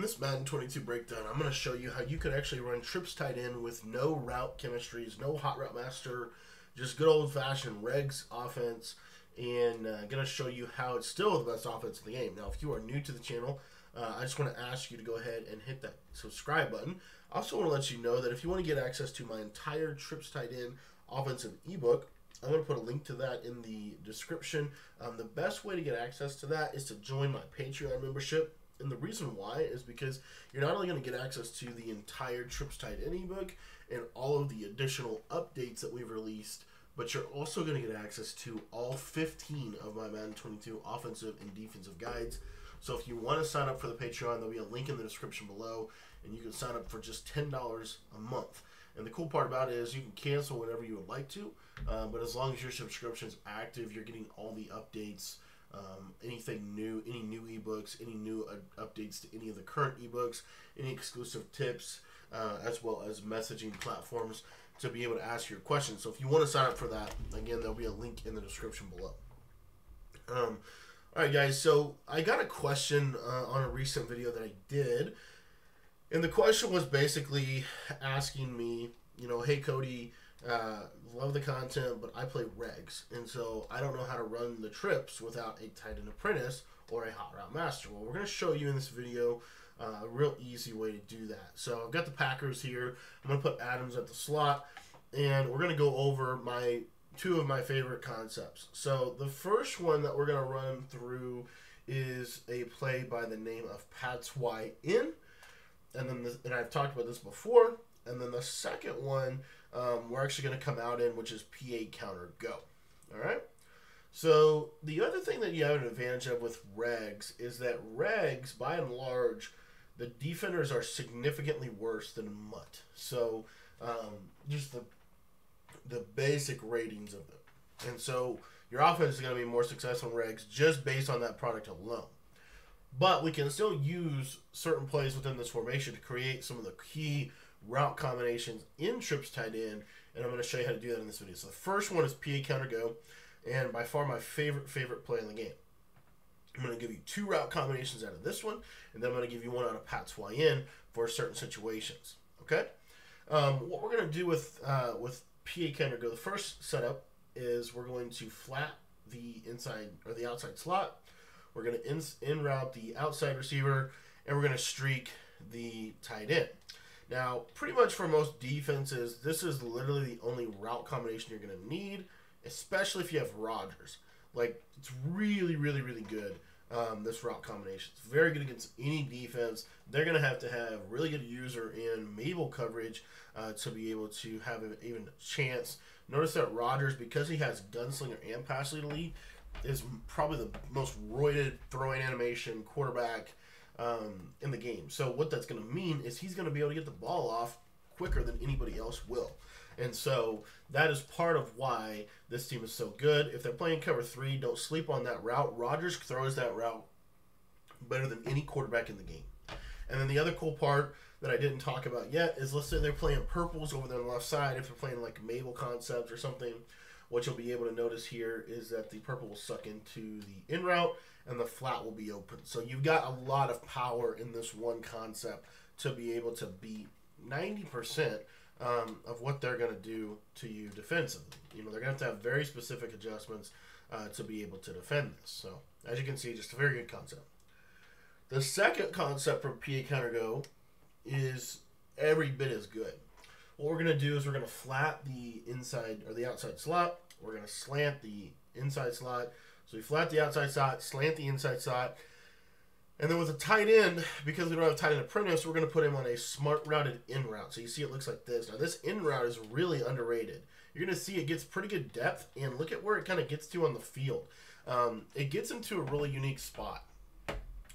In this Madden 22 breakdown, I'm going to show you how you could actually run trips tight end with no route chemistries, no hot route master, just good old fashioned regs offense, and uh, going to show you how it's still the best offense in the game. Now, if you are new to the channel, uh, I just want to ask you to go ahead and hit that subscribe button. I also want to let you know that if you want to get access to my entire trips tight end offensive ebook, I'm going to put a link to that in the description. Um, the best way to get access to that is to join my Patreon membership. And the reason why is because you're not only going to get access to the entire Trips Tight End ebook and all of the additional updates that we've released, but you're also going to get access to all 15 of my Madden 22 offensive and defensive guides. So if you want to sign up for the Patreon, there'll be a link in the description below, and you can sign up for just $10 a month. And the cool part about it is you can cancel whenever you would like to, uh, but as long as your subscription is active, you're getting all the updates, um, anything new, any new ebooks, any new uh, updates to any of the current ebooks, any exclusive tips, uh, as well as messaging platforms to be able to ask your questions. So if you want to sign up for that, again, there'll be a link in the description below. Um, all right, guys. So I got a question uh, on a recent video that I did and the question was basically asking me, you know, hey Cody, uh, love the content, but I play regs, and so I don't know how to run the trips without a tight end apprentice or a hot route master. Well, we're going to show you in this video uh, a real easy way to do that. So I've got the Packers here. I'm going to put Adams at the slot, and we're going to go over my two of my favorite concepts. So the first one that we're going to run through is a play by the name of Pat's Y in and then the, and I've talked about this before. And then the second one um, we're actually going to come out in, which is PA counter go. All right. So the other thing that you have an advantage of with regs is that regs, by and large, the defenders are significantly worse than MUT. So um, just the the basic ratings of them, and so your offense is going to be more successful in regs just based on that product alone. But we can still use certain plays within this formation to create some of the key route combinations in trips tight end, and I'm going to show you how to do that in this video. So the first one is PA counter go, and by far my favorite favorite play in the game. I'm going to give you two route combinations out of this one, and then I'm going to give you one out of Pat's Y in for certain situations. Okay. Um, what we're going to do with uh, with PA counter go, the first setup is we're going to flat the inside or the outside slot we're going to in, in route the outside receiver, and we're going to streak the tight end. Now, pretty much for most defenses, this is literally the only route combination you're going to need, especially if you have Rodgers. Like, it's really, really, really good. Um, this route combination. It's very good against any defense. They're going to have to have really good user in Mabel coverage uh, to be able to have an even chance. Notice that Rodgers, because he has gunslinger and pass lead lead, is probably the most roided throwing animation quarterback um, in the game. So what that's going to mean is he's going to be able to get the ball off quicker than anybody else will. And so that is part of why this team is so good. If they're playing cover three, don't sleep on that route. Rodgers throws that route better than any quarterback in the game. And then the other cool part that I didn't talk about yet is let's say they're playing purples over there on the left side. If they're playing like Mabel concept or something, what you'll be able to notice here is that the purple will suck into the in route and the flat will be open. So you've got a lot of power in this one concept to be able to beat 90% um, of what they're going to do to you defensively. You know, they're going to have to have very specific adjustments uh, to be able to defend this. So, as you can see, just a very good concept. The second concept from PA Counter Go is every bit as good. What we're going to do is we're going to flat the inside or the outside slot. We're going to slant the inside slot. So we flat the outside slot, slant the inside slot. And then with a tight end, because we don't have a tight end apprentice, we're going to put him on a smart routed in route. So you see it looks like this. Now this in route is really underrated. You're going to see it gets pretty good depth, and look at where it kind of gets to on the field. Um, it gets into a really unique spot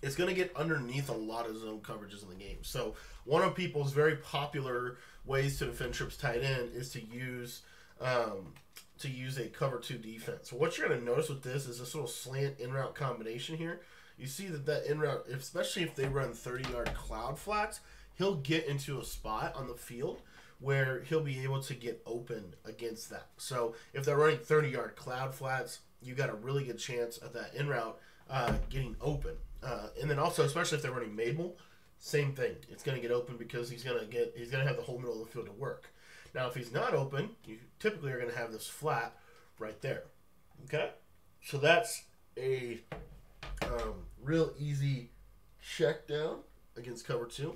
it's going to get underneath a lot of zone coverages in the game. So one of people's very popular ways to defend trips tight end is to use um, to use a cover two defense. What you're going to notice with this is this little slant in route combination here. You see that that in route, especially if they run 30 yard cloud flats, he'll get into a spot on the field where he'll be able to get open against that. So if they're running 30 yard cloud flats, you got a really good chance at that in route uh, getting open. Uh, and then also, especially if they're running Mabel, same thing. It's going to get open because he's going to get he's going to have the whole middle of the field to work. Now, if he's not open, you typically are going to have this flat right there. Okay, so that's a um, real easy check down against cover two,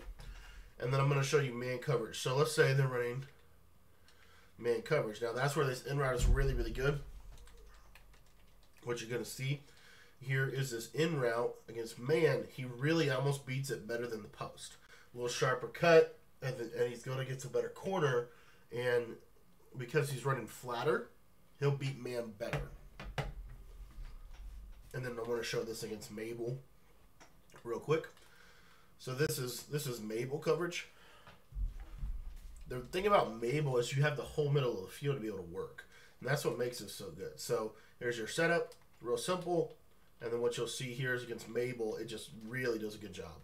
and then I'm going to show you man coverage. So let's say they're running man coverage. Now that's where this in route is really really good. What you're going to see here is this in route against man. He really almost beats it better than the post. A little sharper cut, and, and he's going to get a better corner. And because he's running flatter, he'll beat man better. And then I want to show this against Mabel real quick. So this is this is Mabel coverage. The thing about Mabel is you have the whole middle of the field to be able to work. And that's what makes it so good. So here's your setup, real simple. And then what you'll see here is against Mabel, it just really does a good job.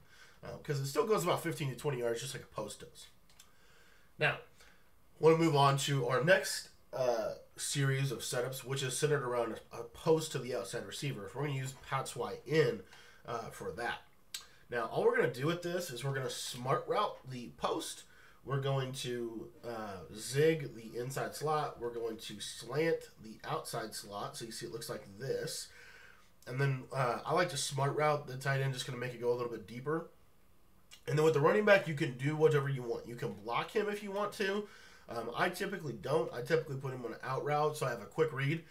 Because uh, it still goes about 15 to 20 yards, just like a post does. Now, want to move on to our next uh, series of setups, which is centered around a, post to the outside receiver. We're going to use PatsY in uh, for that. Now, all we're going to do with this is we're going to smart route the post. We're going to uh, zig the inside slot. We're going to slant the outside slot. So you see it looks like this. And then uh, I like to smart route the tight end, just going to make it go a little bit deeper. And then with the running back, you can do whatever you want. You can block him if you want to. Um, I typically don't. I typically put him on an out route, so I have a quick read.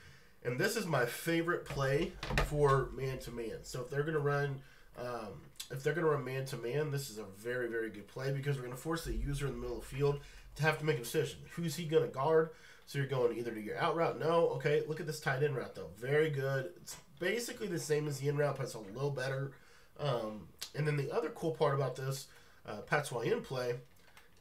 And this is my favorite play for man to man. So if they're going to run, um, if they're going to run man to man, this is a very very good play because we're going to force the user in the middle of the field to have to make a decision. Who's he going to guard? So you're going either to your out route. No, okay. Look at this tight end route though. Very good. It's basically the same as the in route, but it's a little better. Um, and then the other cool part about this uh, PatsY in play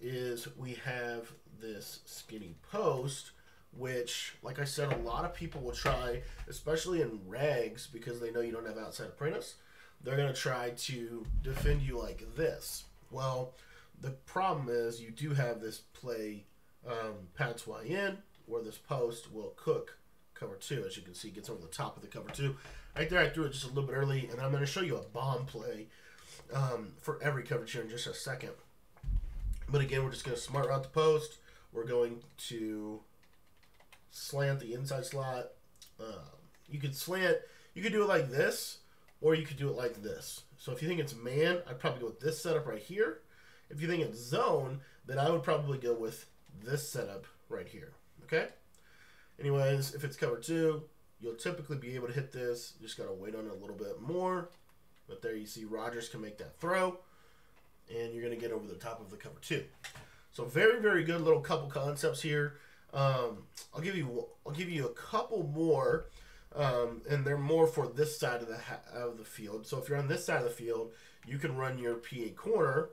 is we have this skinny post, which, like I said, a lot of people will try, especially in regs, because they know you don't have outside apprentice. They're going to try to defend you like this. Well, the problem is you do have this play um, PatsY in, where this post will cook cover two. As you can see, gets over the top of the cover two. Right there, I threw it just a little bit early, and I'm going to show you a bomb play um, for every coverage here in just a second. But again, we're just going to smart route the post. We're going to slant the inside slot. Uh, you could slant, you could do it like this, or you could do it like this. So if you think it's man, I'd probably go with this setup right here. If you think it's zone, then I would probably go with this setup right here. Okay? Anyways, if it's cover two, you'll typically be able to hit this. You just got to wait on it a little bit more. But there you see Rodgers can make that throw. And you're going to get over the top of the cover two. So very, very good little couple concepts here. Um, I'll give you I'll give you a couple more, um, and they're more for this side of the of the field. So if you're on this side of the field, you can run your PA corner.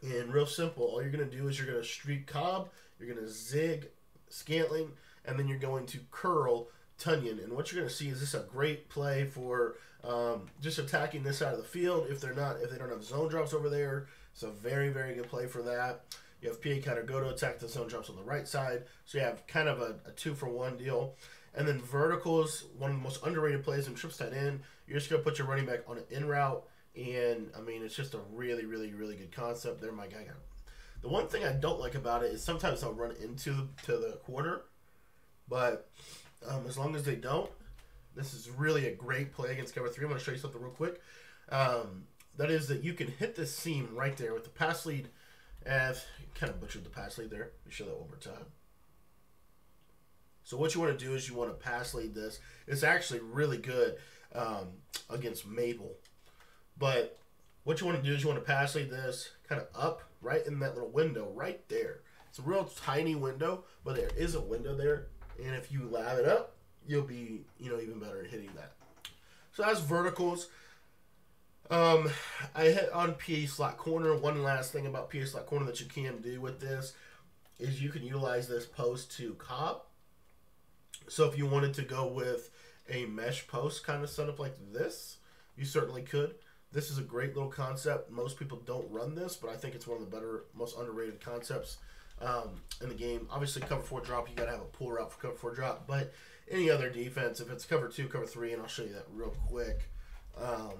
And real simple, all you're gonna do is you're gonna streak Cobb, you're gonna zig Scantling, and then you're going to curl Tonyan. And what you're gonna see is this a great play for um, just attacking this side of the field. If they're not, if they don't have zone drops over there, it's a very, very good play for that. You have PA of go to attack the zone drops on the right side. So you have kind of a, a two for one deal. And then verticals, one of the most underrated plays in trips tight end. You're just going to put your running back on an in route. And, I mean, it's just a really, really, really good concept. There, my guy got The one thing I don't like about it is sometimes I'll run into the, to the corner. But um, as long as they don't, this is really a great play against cover three. I'm going to show you something real quick. Um, that is that you can hit this seam right there with the pass lead. As kind of butchered the pass lead there. Let me show that one more time. So what you want to do is you want to pass lead this. It's actually really good um, against Mabel. But what you want to do is you want to pass lead this kind of up right in that little window right there. It's a real tiny window, but there is a window there. And if you lab it up, you'll be, you know, even better at hitting that. So that's verticals. Um, I hit on PA slot corner. One last thing about PA slot corner that you can do with this is you can utilize this post to cop. So if you wanted to go with a mesh post kind of setup like this, you certainly could. This is a great little concept. Most people don't run this, but I think it's one of the better, most underrated concepts um, in the game. Obviously, cover four drop, you got to have a pull route for cover four drop. But any other defense, if it's cover two, cover three, and I'll show you that real quick. Um,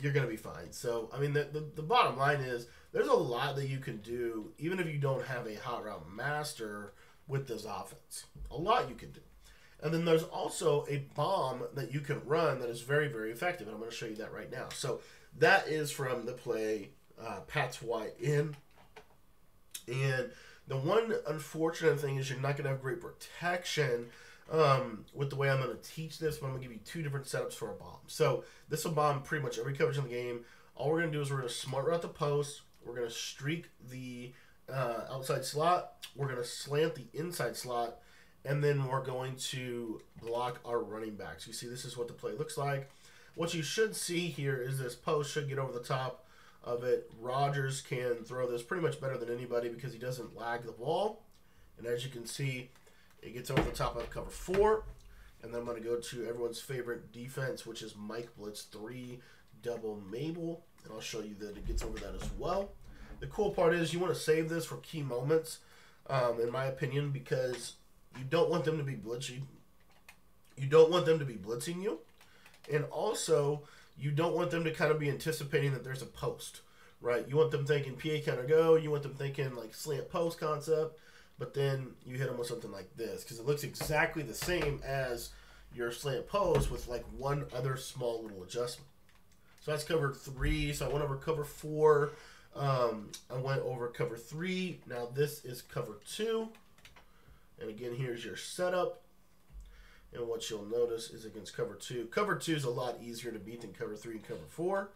you're going to be fine. So, I mean, the, the, the bottom line is there's a lot that you can do, even if you don't have a hot route master with this offense. A lot you can do. And then there's also a bomb that you can run that is very, very effective. And I'm going to show you that right now. So that is from the play uh, Pat's Y in. And the one unfortunate thing is you're not going to have great protection um, with the way I'm going to teach this, but I'm going to give you two different setups for a bomb. So this will bomb pretty much every coverage in the game. All we're going to do is we're going to smart route the post. We're going to streak the uh, outside slot. We're going to slant the inside slot. And then we're going to block our running backs. You see, this is what the play looks like. What you should see here is this post should get over the top of it. Rodgers can throw this pretty much better than anybody because he doesn't lag the ball. And as you can see, it gets over the top of cover four. And then I'm going to go to everyone's favorite defense, which is Mike Blitz 3 double Mabel. And I'll show you that it gets over that as well. The cool part is you want to save this for key moments, um, in my opinion, because you don't want them to be blitzing. You don't want them to be blitzing you. And also, you don't want them to kind of be anticipating that there's a post, right? You want them thinking PA counter go. You want them thinking like slant post concept. But then you hit them with something like this because it looks exactly the same as your slant post with like one other small little adjustment. So that's cover three. So I went over cover four. Um, I went over cover three. Now this is cover two. And again, here's your setup. And what you'll notice is against cover two. Cover two is a lot easier to beat than cover three and cover four.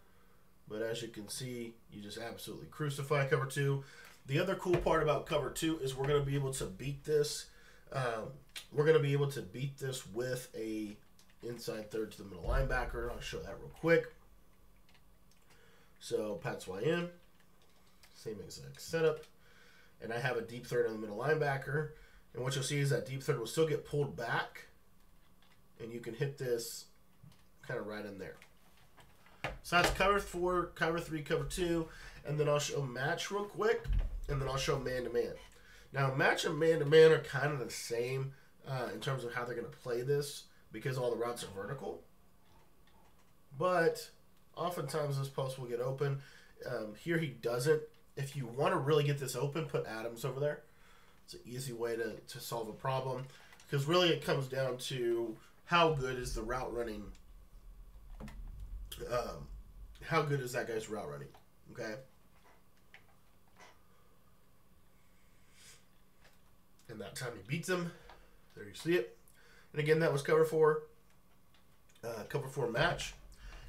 But as you can see, you just absolutely crucify cover two. The other cool part about cover two is we're going to be able to beat this. Um, we're going to be able to beat this with a inside third to the middle linebacker. I'll show that real quick. So Pat's YN, same exact setup. And I have a deep third on the middle linebacker. And what you'll see is that deep third will still get pulled back. And you can hit this kind of right in there. So that's cover four, cover three, cover two. And then I'll show match real quick. And then I'll show man to man. Now, match and man to man are kind of the same uh, in terms of how they're going to play this because all the routes are vertical. But oftentimes this post will get open. Um, here he doesn't. If you want to really get this open, put Adams over there. It's an easy way to, to solve a problem because really it comes down to how good is the route running. Um, how good is that guy's route running? Okay. And that time he beats him. There you see it. And again, that was cover four. Uh, cover four match.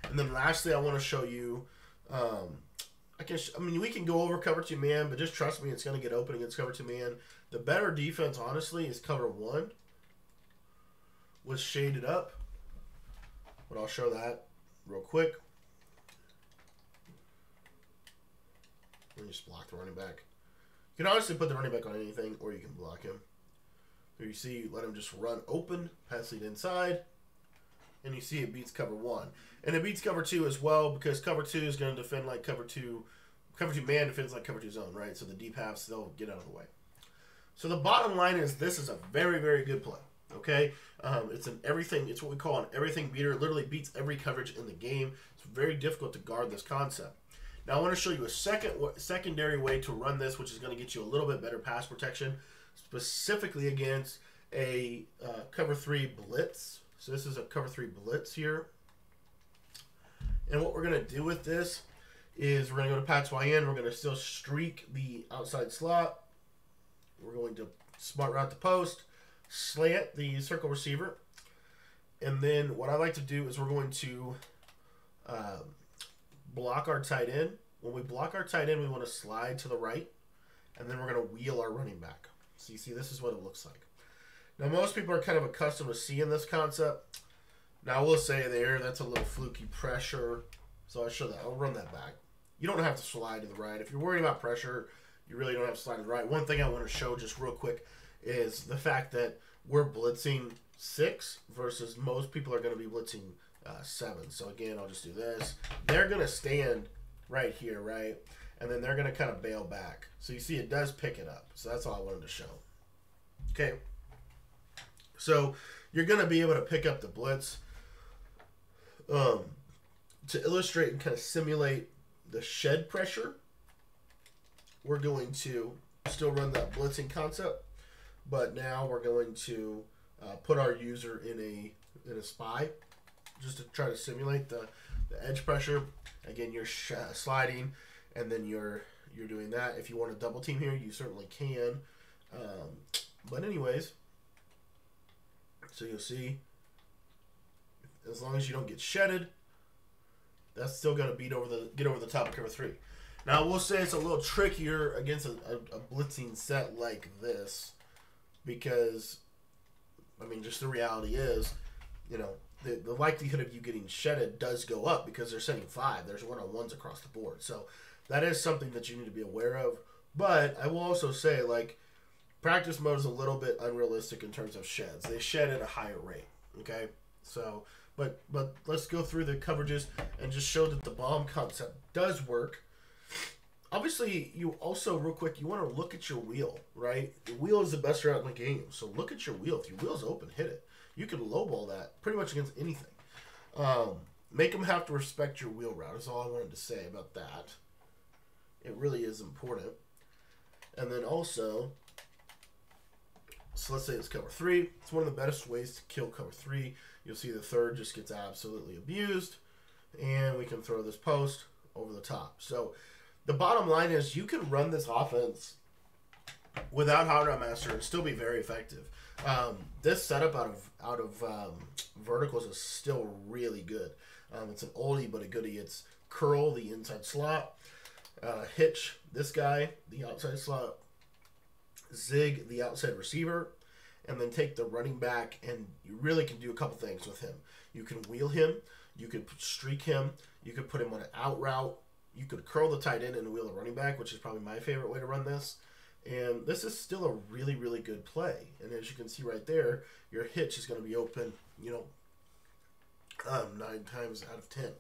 And then lastly, I want to show you. Um, I can. I mean, we can go over cover two man, but just trust me, it's going to get open against cover two man. The better defense, honestly, is cover one. Was shaded up, but I'll show that real quick. Me just block the running back. You can honestly put the running back on anything, or you can block him. Here you see, you let him just run open, pass it inside, and you see it beats cover one. And it beats cover two as well because cover two is going to defend like cover two. Cover two man defends like cover two zone, right? So the deep halves they'll get out of the way. So the bottom line is this is a very very good play. Okay, um, it's an everything. It's what we call an everything beater. It literally beats every coverage in the game. It's very difficult to guard this concept. Now I want to show you a second secondary way to run this, which is going to get you a little bit better pass protection, specifically against a uh, cover three blitz. So this is a cover three blitz here. And what we're going to do with this is we're going to go to Pat's YN. We're going to still streak the outside slot. We're going to smart route the post, slant the circle receiver. And then what I like to do is we're going to uh, block our tight end. When we block our tight end, we want to slide to the right. And then we're going to wheel our running back. So you see, this is what it looks like. Now, most people are kind of accustomed to seeing this concept. Now, I will say there, that's a little fluky pressure. So I'll show that. I'll run that back. You don't have to slide to the right. If you're worried about pressure, you really don't have to slide to the right. One thing I want to show just real quick is the fact that we're blitzing six versus most people are going to be blitzing uh, seven. So again, I'll just do this. They're going to stand right here, right? And then they're going to kind of bail back. So you see it does pick it up. So that's all I wanted to show. Okay. So you're going to be able to pick up the blitz. Um, to illustrate and kind of simulate the shed pressure, we're going to still run that blitzing concept, but now we're going to uh, put our user in a in a spy, just to try to simulate the, the edge pressure. Again, you're sh- sliding, and then you're you're doing that. If you want to double team here, you certainly can. Um, but anyways, so you'll see, as long as you don't get shedded, that's still going to beat over the get over the top of cover three. Now, I will say it's a little trickier against a, a, a blitzing set like this because, I mean, just the reality is, you know, the, the likelihood of you getting shedded does go up because they're setting five. There's one on ones across the board. So that is something that you need to be aware of. But I will also say, like, practice mode is a little bit unrealistic in terms of sheds. They shed at a higher rate. Okay, so but but let's go through the coverages and just show that the bomb concept does work obviously you also real quick you want to look at your wheel right? The wheel is the best route in the game so look at your wheel. If your wheel's open hit it. You can lowball that pretty much against anything. Um, make them have to respect your wheel route is all i wanted to say about that. It really is important. And then also so let's say it's cover three. It's one of the best ways to kill cover three. You'll see the third just gets absolutely abused and we can throw this post over the top. So the bottom line is you can run this offense without Hot Route Master and still be very effective. Um, this setup out of out of um, verticals is still really good. Um, it's an oldie but a goodie. It's curl the inside slot, uh, hitch this guy the outside slot, zig the outside receiver, and then take the running back and you really can do a couple things with him. You can wheel him, you could streak him, you could put him on an out route, you could curl the tight end and wheel the running back, which is probably my favorite way to run this. And this is still a really, really good play. And as you can see right there, your hitch is going to be open, you know, um, nine times out of ten.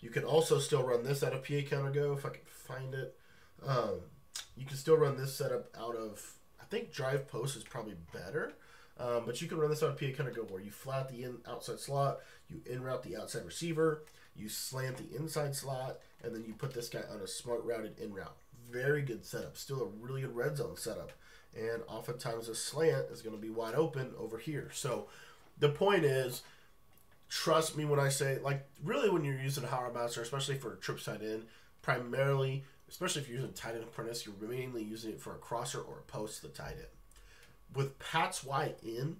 You can also still run this out of PA counter go if I can find it. Um, you can still run this setup out of, I think drive post is probably better. Um, but you can run this out of PA counter go where you flat the in, outside slot, you in route the outside receiver, you slant the inside slot, and then you put this guy on a smart routed in route. Very good setup. Still a really good red zone setup. And oftentimes a slant is going to be wide open over here. So the point is, trust me when I say, like, really when you're using a Route Master, especially for a trip tight end, primarily, especially if you're using a tight end apprentice, you're mainly using it for a crosser or a post to the tight end. With Pat's Y in,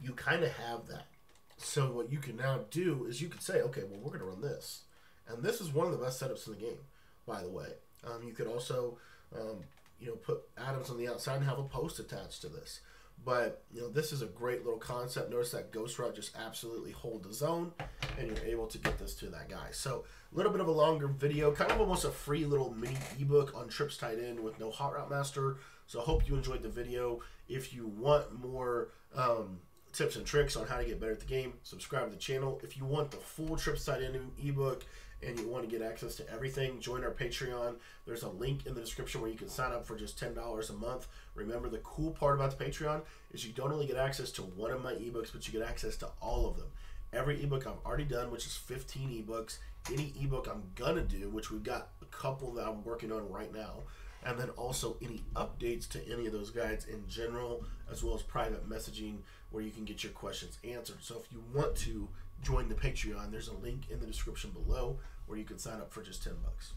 you kind of have that. So what you can now do is you can say, okay, well, we're going to run this. And this is one of the best setups in the game, by the way. Um, you could also, um, you know, put Adams on the outside and have a post attached to this. But you know, this is a great little concept. Notice that ghost route just absolutely hold the zone, and you're able to get this to that guy. So a little bit of a longer video, kind of almost a free little mini ebook on trips tight end with no hot route master. So I hope you enjoyed the video. If you want more um, tips and tricks on how to get better at the game, subscribe to the channel. If you want the full trips tight end ebook and you want to get access to everything, join our Patreon. There's a link in the description where you can sign up for just $10 a month. Remember, the cool part about the Patreon is you don't only get access to one of my ebooks, but you get access to all of them. Every ebook I've already done, which is 15 ebooks, any ebook I'm gonna do, which we've got a couple that I'm working on right now, and then also any updates to any of those guides in general, as well as private messaging where you can get your questions answered. So if you want to join the Patreon, there's a link in the description below where you can sign up for just 10 bucks.